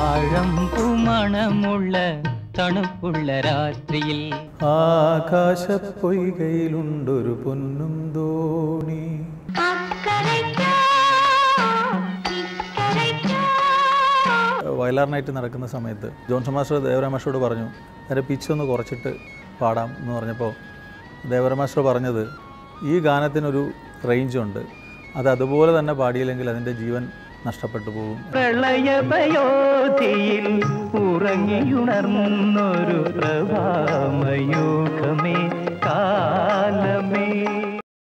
താഴമ്പു പൂമണമുള്ള തണുപ്പുള്ള രാത്രിയിൽ ആകാശപ്പൊയ്കയിലുണ്ടൊരു പൊന്നും തോണി വയലാർ നൈറ്റ് നടക്കുന്ന സമയത്ത് ജോൺസൺ മാസ്റ്റർ ദേവരാമാഷോട് പറഞ്ഞു അതിന്റെ പിച്ച് ഒന്ന് കുറച്ചിട്ട് പാടാം എന്ന് പറഞ്ഞപ്പോൾ ദേവരാ മാസ്റ്റർ പറഞ്ഞത് ഈ ഗാനത്തിനൊരു റേഞ്ചുണ്ട്. അത് അതുപോലെ തന്നെ പാടിയില്ലെങ്കിൽ അതിന്റെ ജീവൻ നഷ്ടപ്പെട്ടു പോകും. പ്രളയപയോധിയിൽ ഉറങ്ങിയുണർന്നൊരു പ്രഭാമയൂഖമേ. കാലം